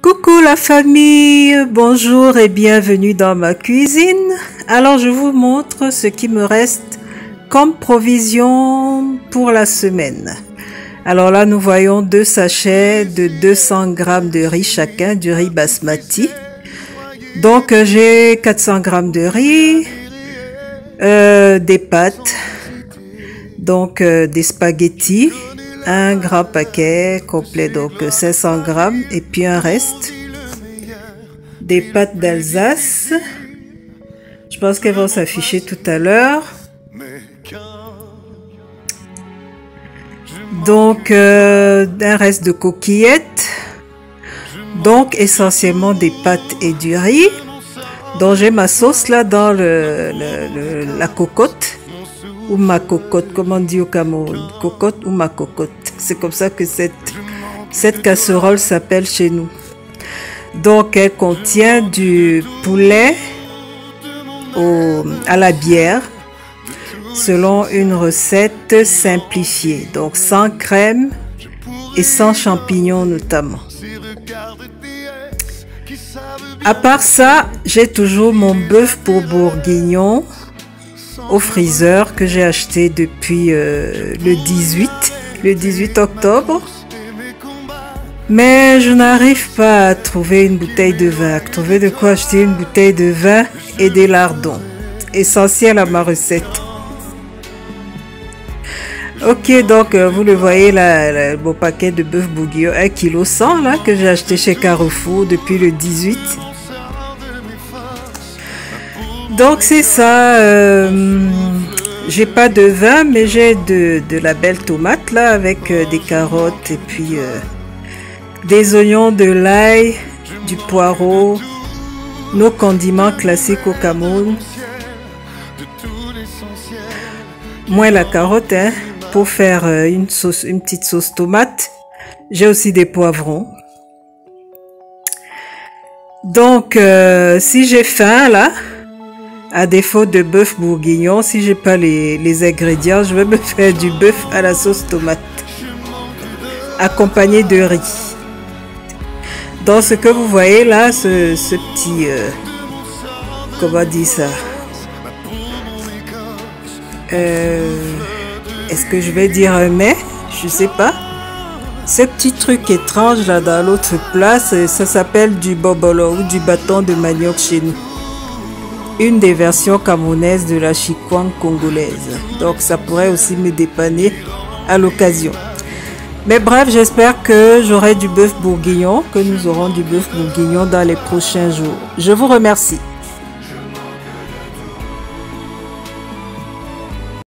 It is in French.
Coucou la famille, bonjour et bienvenue dans ma cuisine. Alors je vous montre ce qui me reste comme provision pour la semaine. Alors là nous voyons deux sachets de 200 grammes de riz chacun, du riz basmati. Donc j'ai 400 grammes de riz, euh, des pâtes, donc euh, des spaghettis, un grand paquet complet, donc 500 grammes, et puis un reste. Des pâtes d'Alsace. Je pense qu'elles vont s'afficher tout à l'heure. Donc, euh, un reste de coquillettes. Donc, essentiellement des pâtes et du riz. Donc, j'ai ma sauce là dans la cocotte ou ma cocotte, comme on dit au Cameroun. Cocotte ou ma cocotte. C'est comme ça que cette, cette casserole s'appelle chez nous. Donc, elle contient du poulet à la bière selon une recette simplifiée. Donc, sans crème et sans champignons notamment. À part ça, j'ai toujours mon bœuf pour bourguignon au freezer que j'ai acheté depuis euh, le 18, le 18 octobre. Mais je n'arrive pas à trouver une bouteille de vin, trouver de quoi acheter une bouteille de vin et des lardons. Essentiel à ma recette. Ok, donc euh, vous le voyez là, le beau paquet de bœuf bourguignon, 1 kg 100 là, que j'ai acheté chez Carrefour depuis le 18. Donc c'est ça. Euh, j'ai pas de vin, mais j'ai de, la belle tomate là avec euh, des carottes et puis euh, des oignons, de l'ail, du poireau, nos condiments classiques au Cameroun. Moins la carotte hein, pour faire une sauce, une petite sauce tomate. J'ai aussi des poivrons. Donc si j'ai faim là, à défaut de bœuf bourguignon, si j'ai pas les, ingrédients, je vais me faire du bœuf à la sauce tomate, accompagné de riz. Dans ce que vous voyez là, ce, petit, euh, comment dit ça? Euh, Est-ce que je vais dire un mets Je sais pas. Ce petit truc étrange là dans l'autre place, ça s'appelle du bobolo ou du bâton de manioc chez nous une des versions camerounaises de la chikwang congolaise. Donc ça pourrait aussi me dépanner à l'occasion. Mais bref, j'espère que j'aurai du bœuf bourguignon, que nous aurons du bœuf bourguignon dans les prochains jours. Je vous remercie.